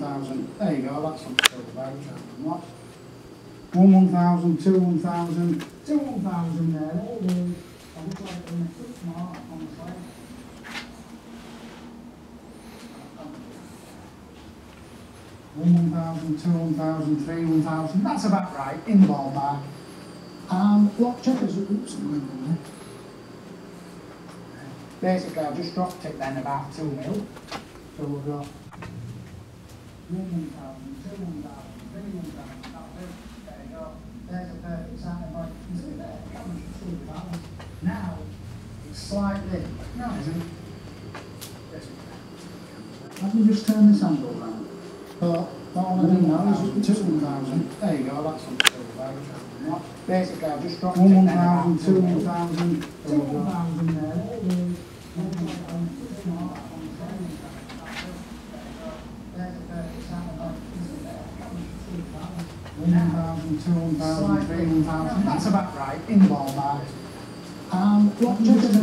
thousand, there you go, that's what it's all about? One one thousand, two one thousand, two one thousand there, all those, I would like to make a quick mark on the side. One one thousand, two one thousand, three one thousand, that's about right, in ballpark. And block checkers, oops, I'm going in there. Basically, I've just dropped it then about two mil, so we've got million thousand, trillion thousand, billion thousand, thousand. There you go. A Now, slightly, no, isn't Let me just turn this angle round. But what I want to do now is There you go, that's on the silver. Basically, I've just dropped 1,000, 2,000, 2,000. 1,000, 2,000, 3,000, that's about right, in Walmart. Um, what judges